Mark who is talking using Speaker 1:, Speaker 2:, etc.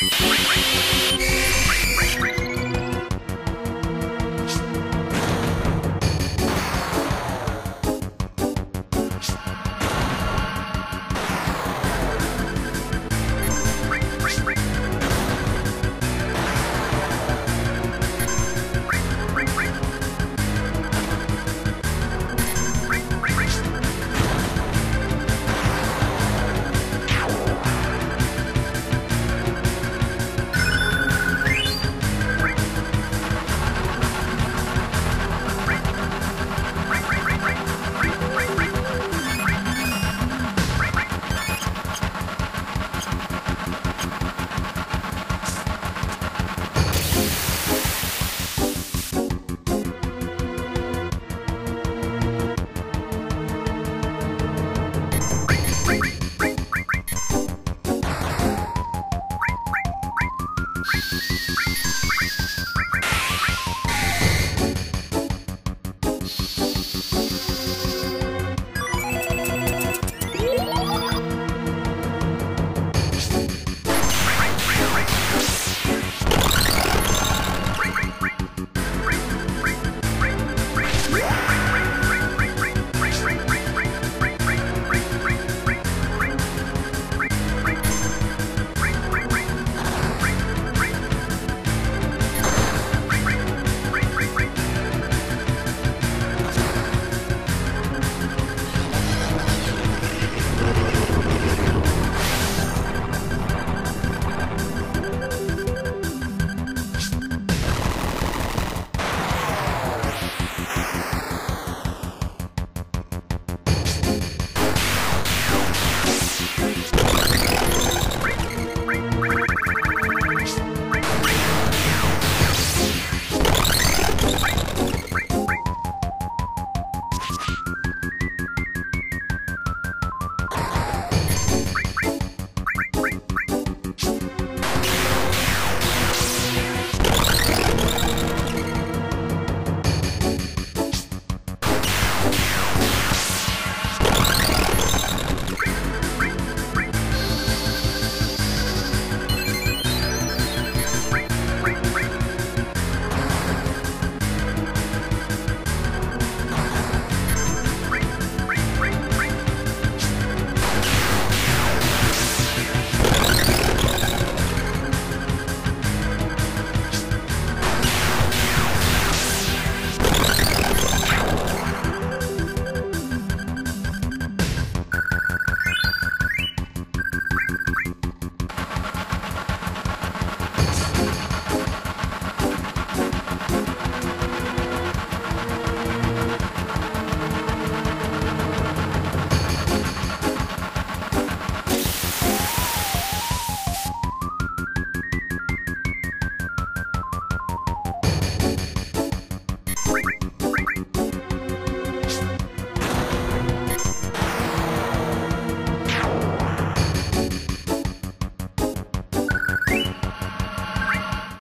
Speaker 1: Three.